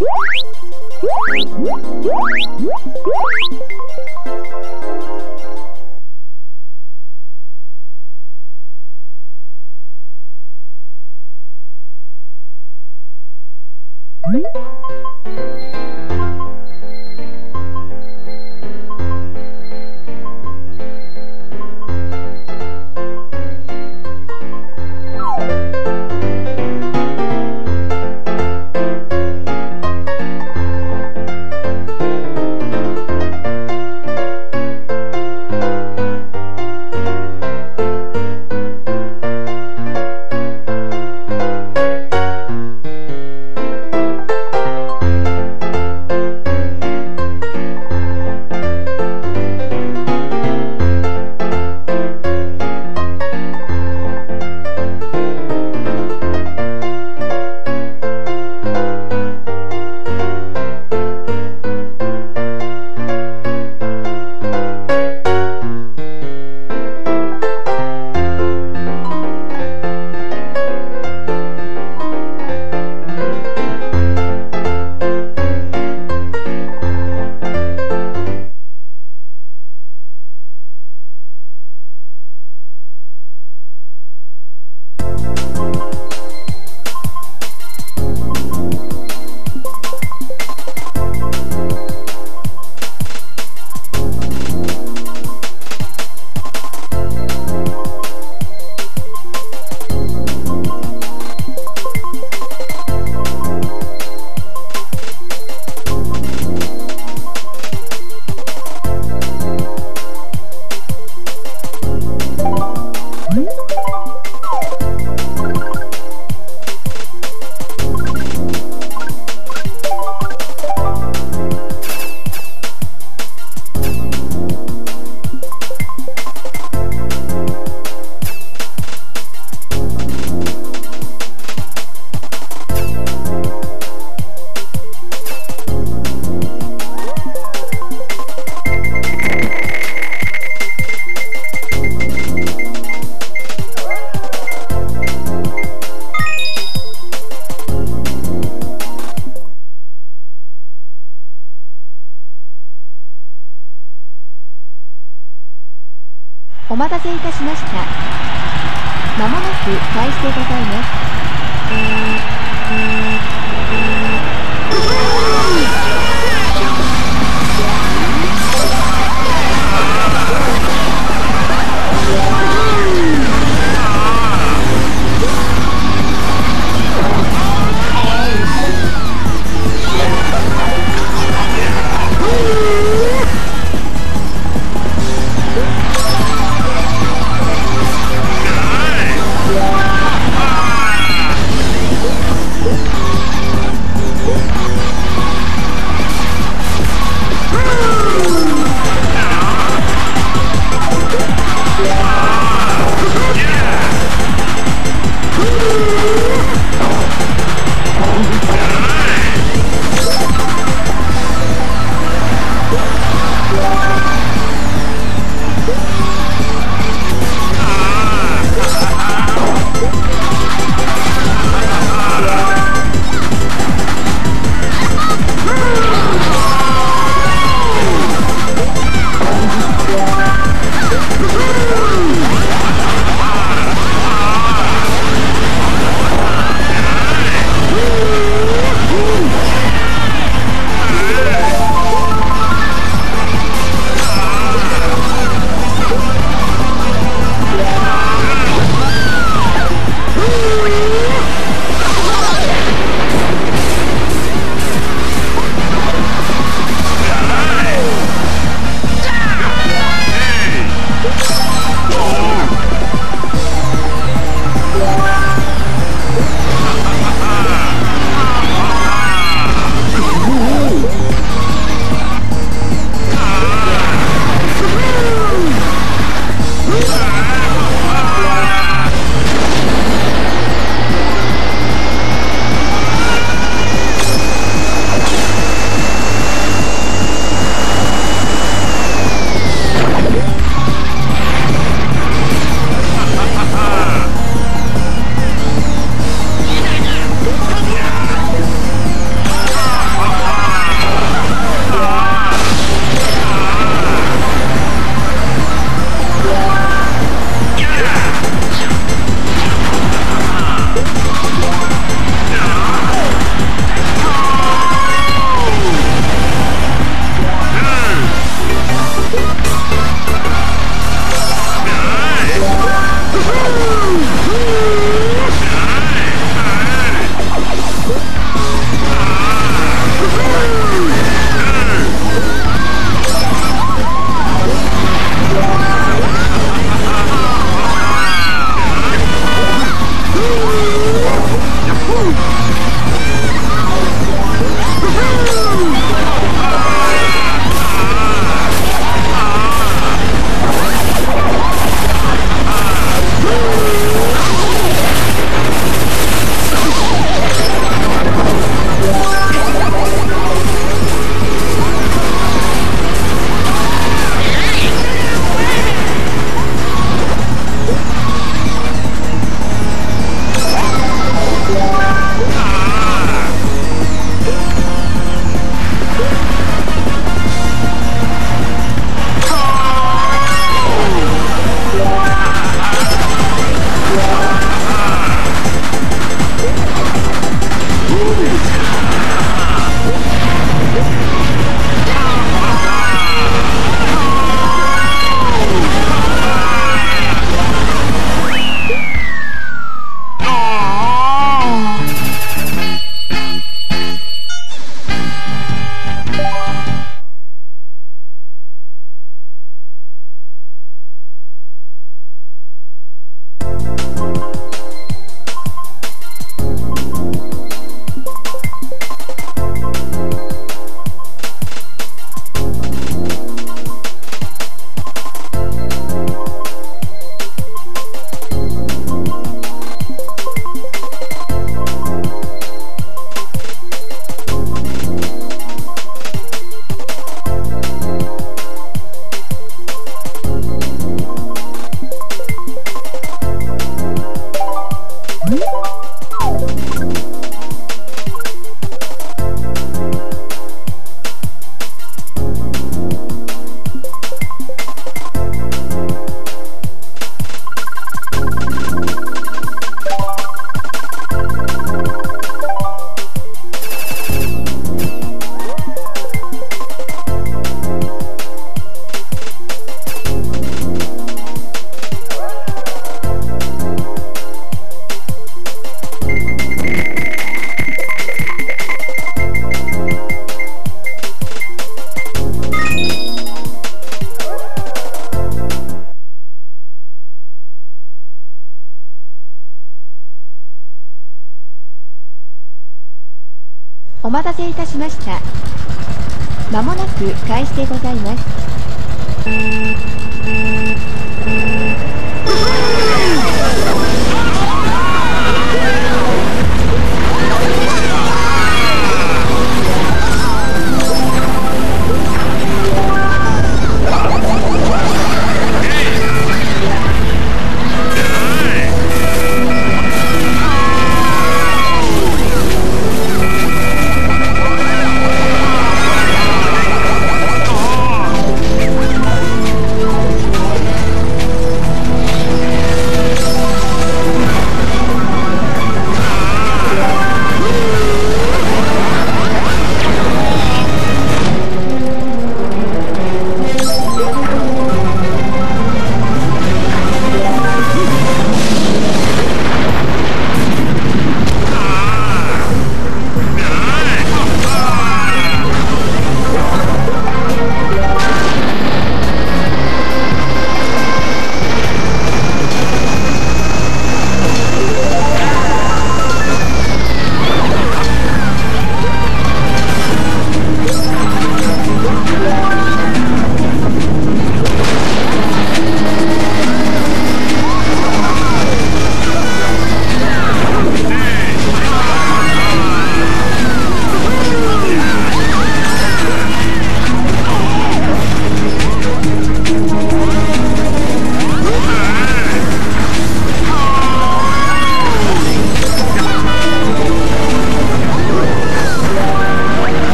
お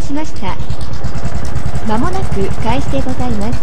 たしました。まもなく開始でございます。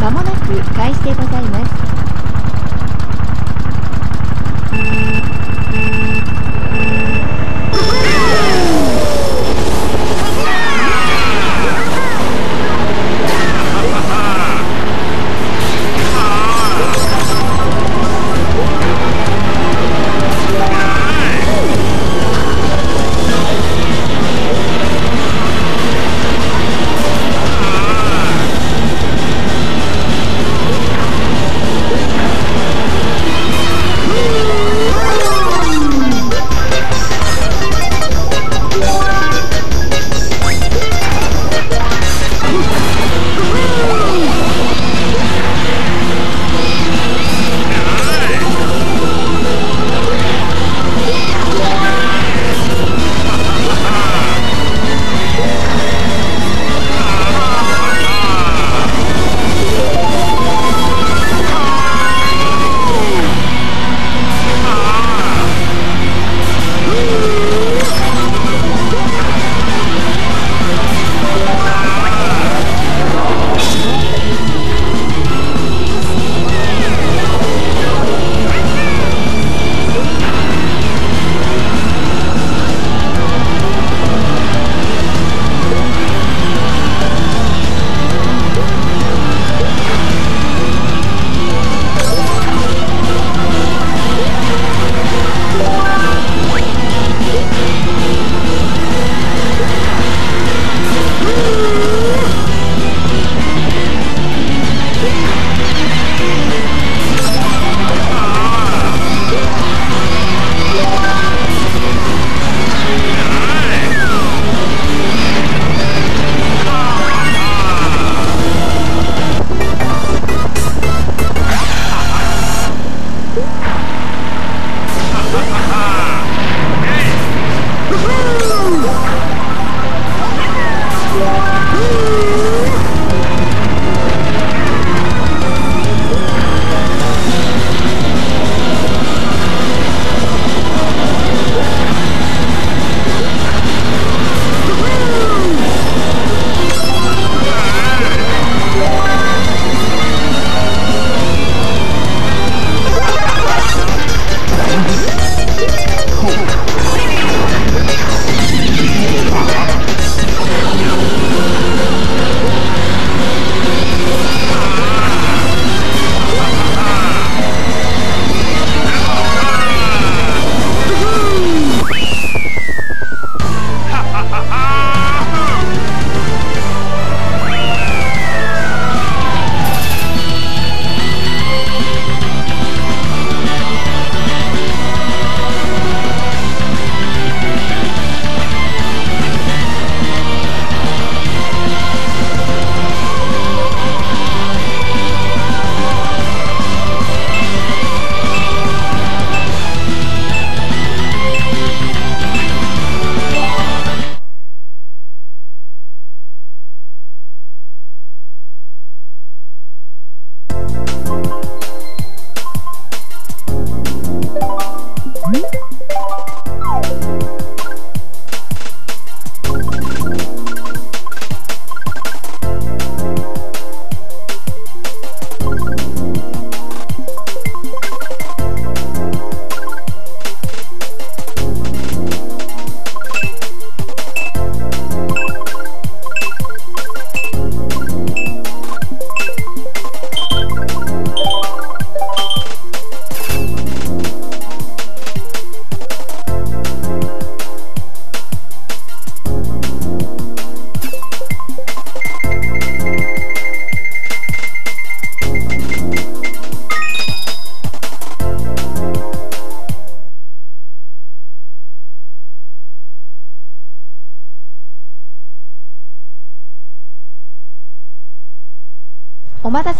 まもなく開始でございます。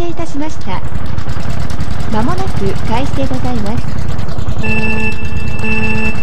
お待たせいたしました。まもなく開始でございます。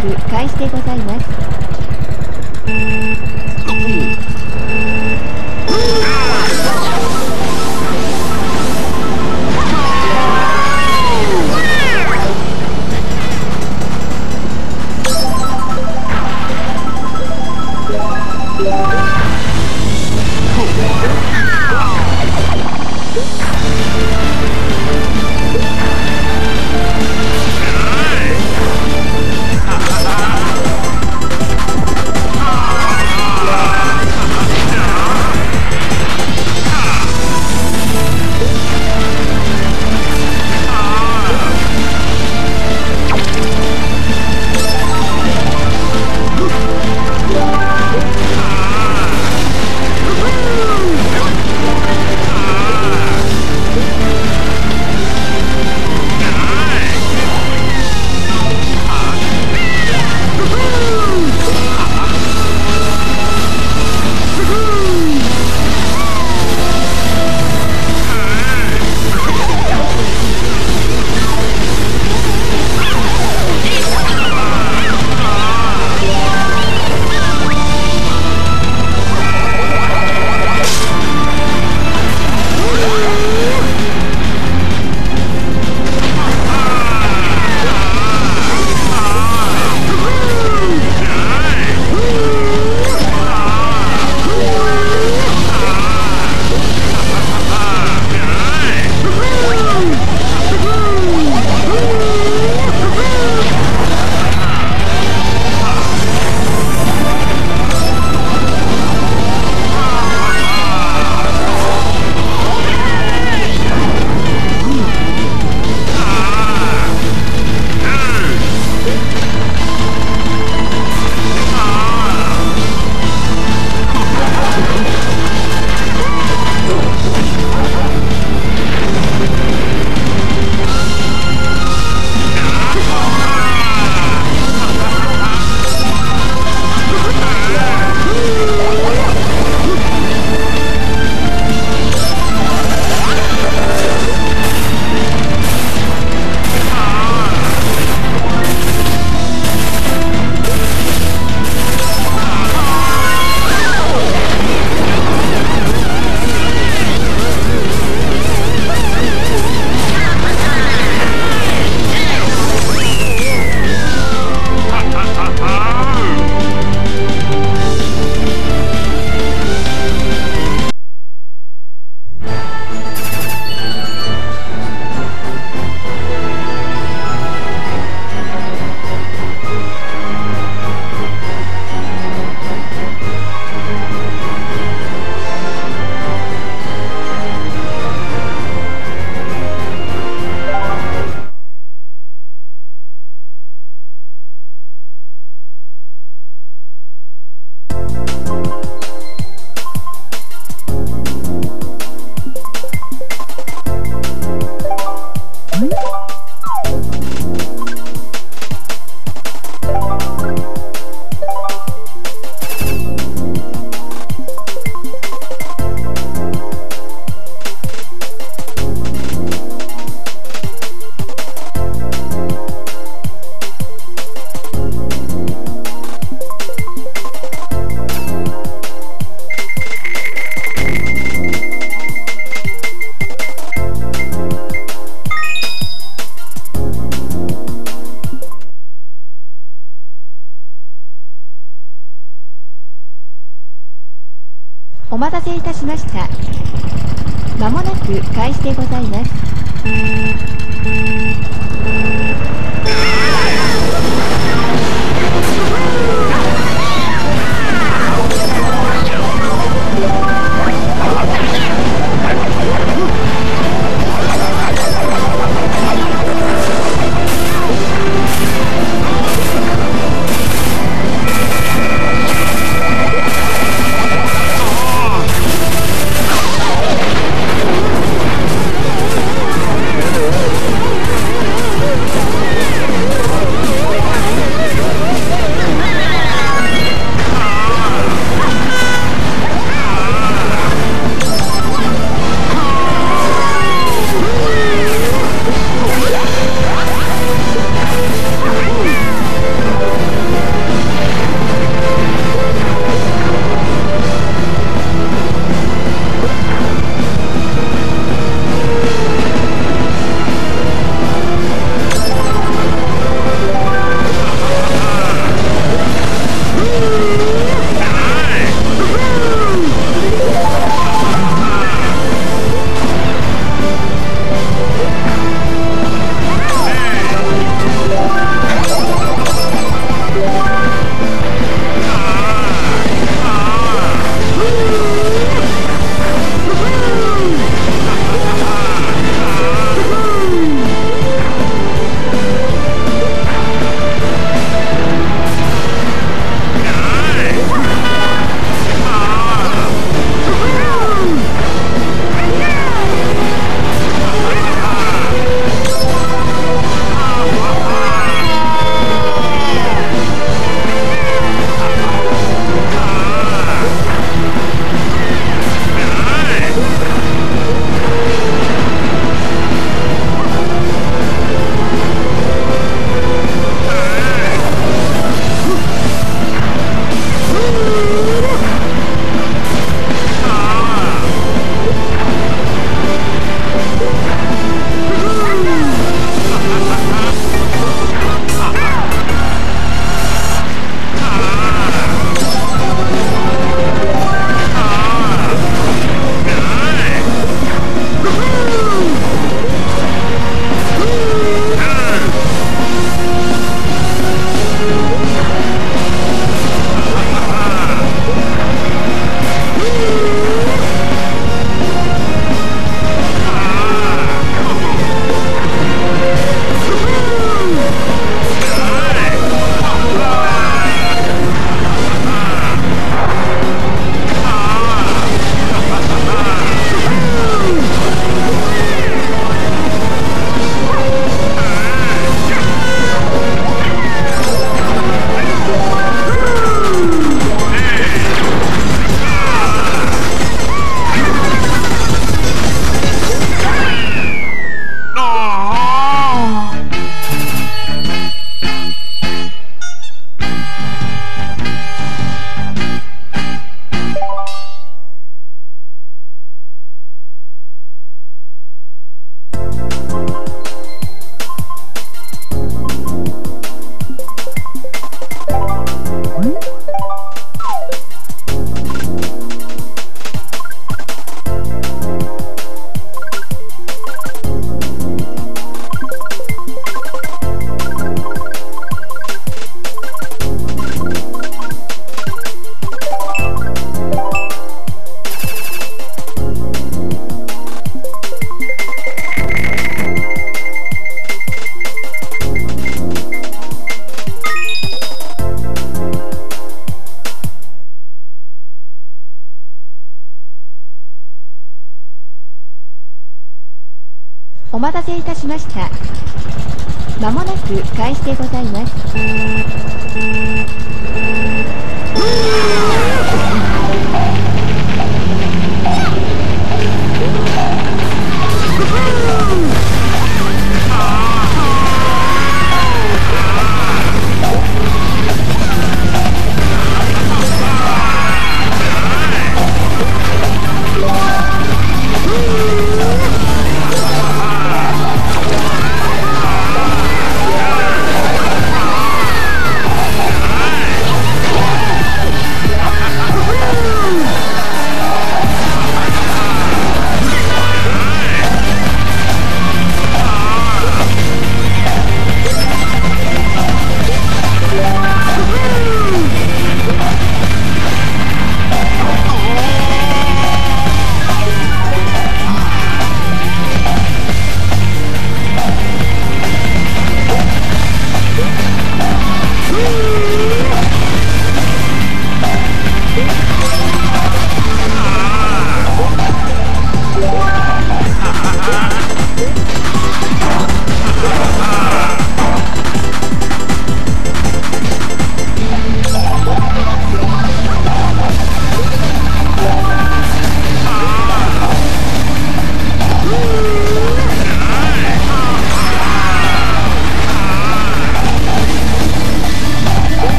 く開お待たせいたしました。まもなく開始でございます。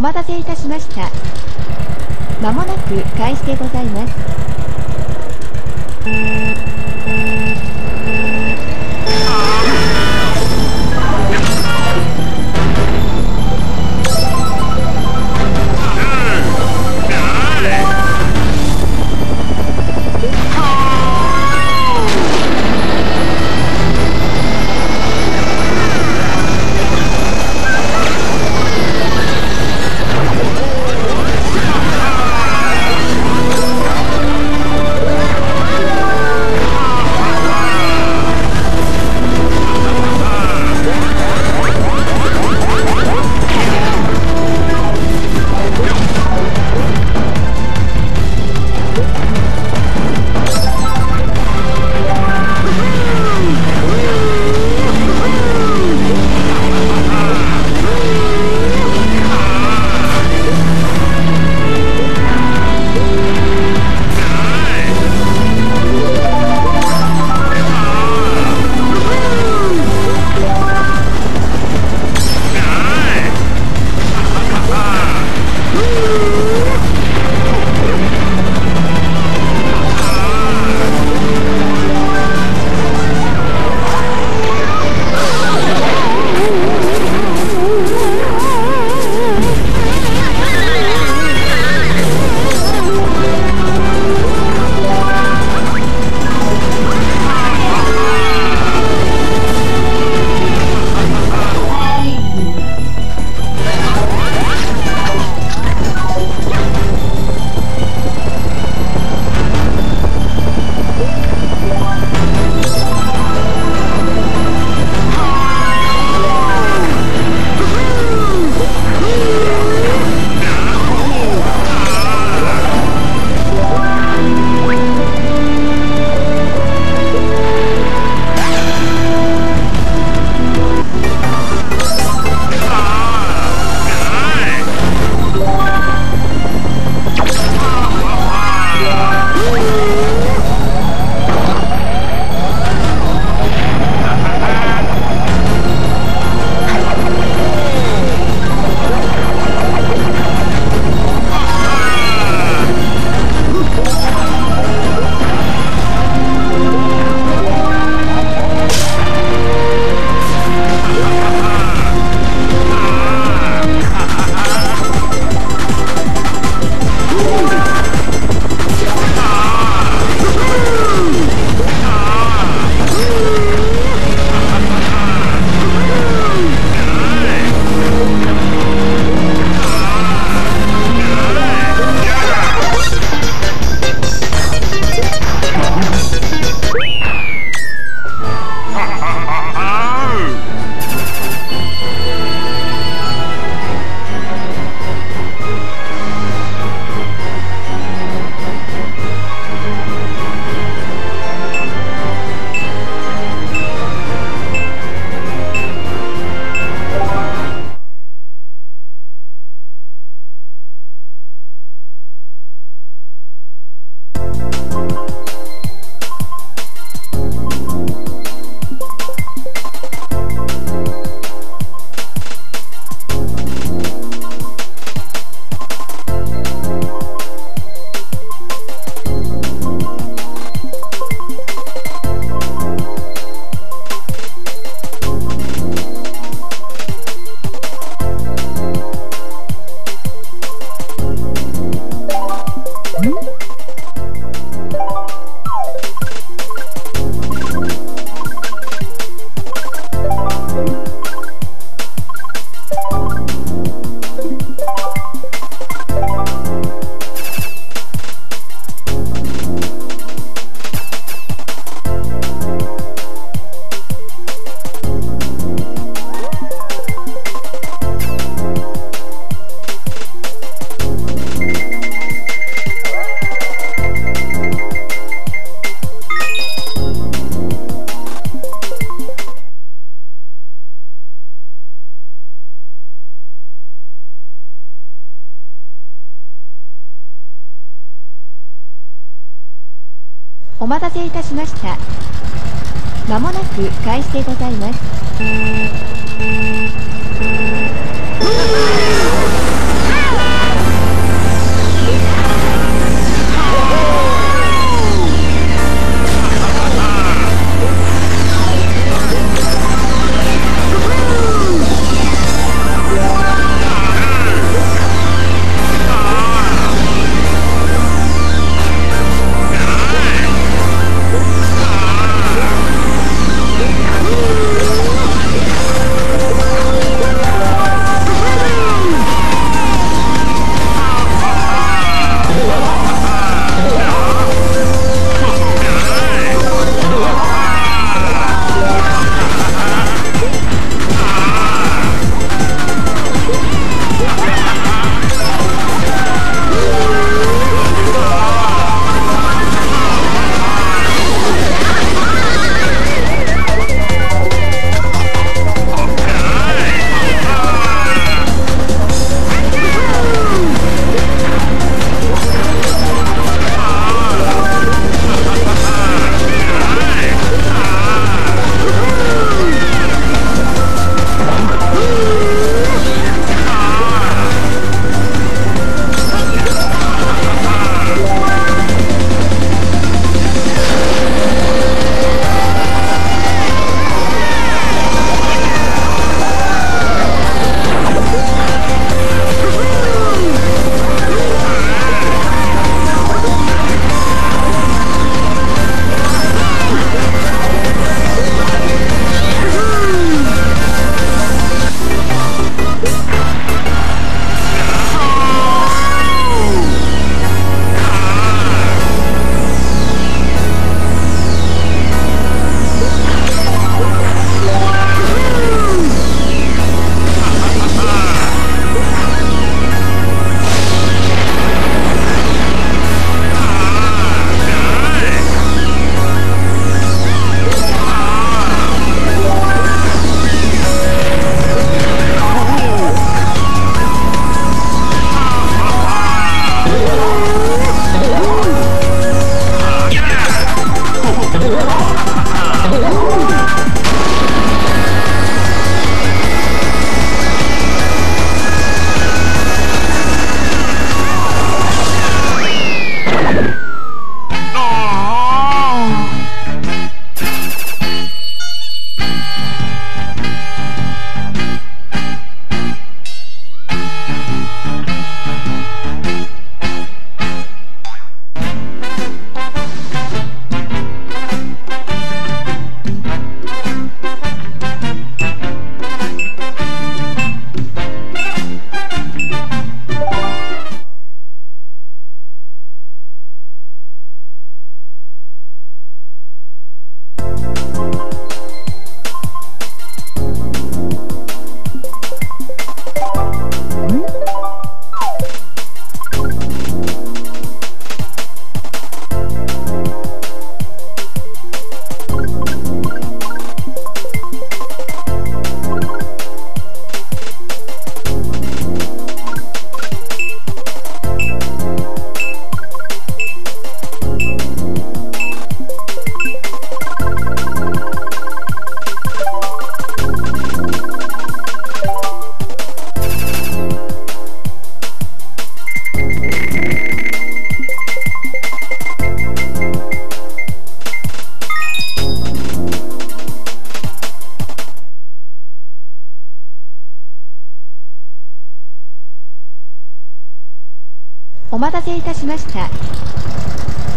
お待たせいたしました。まもなく開始でございます。お待たせいたしました。まもなく開始でございます。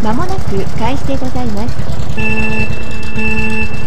まもなく開始でございます。